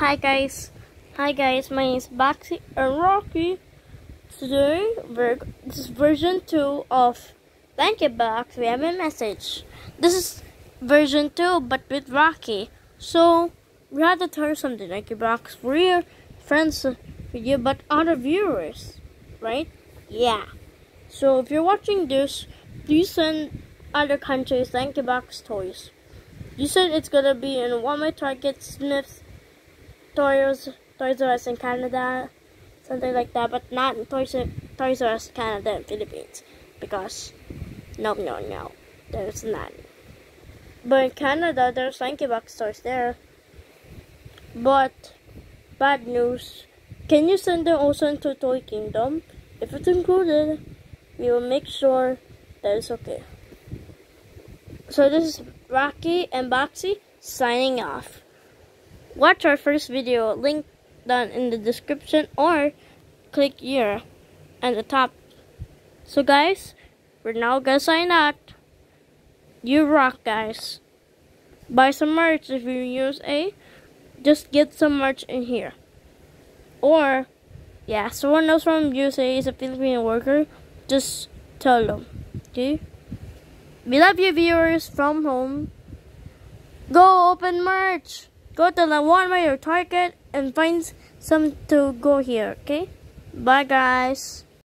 Hi guys, hi guys. My name is Boxy and Rocky. Today, we're, this is version two of LankyBox. We have a message. This is version two, but with Rocky. So we had to tell something. LankyBox. We're friends with you, but other viewers, right? Yeah. So if you're watching this, please send other countries LankyBox toys. You said it's gonna be in Walmart, Target, Smith's, Toys, Toys R Us in Canada, something like that, but not Toys, Toys R Us Canada and Philippines because no, no, no, there's none. But in Canada, there's LankyBox stores there. But bad news. Can you send them also to Toy Kingdom? If it's included, we will make sure that it's okay. So this is Rocky and Boxy signing off. Watch our first video, link down in the description or click here at the top. So guys, we're now gonna sign out. You rock guys. Buy some merch if you use a just get some merch in here. Or yeah, someone else from USA is a Filipino worker, just tell them. Okay? We love you viewers from home. Go open merch. Go to the Walmart or Target and find some to go here, okay? Bye guys.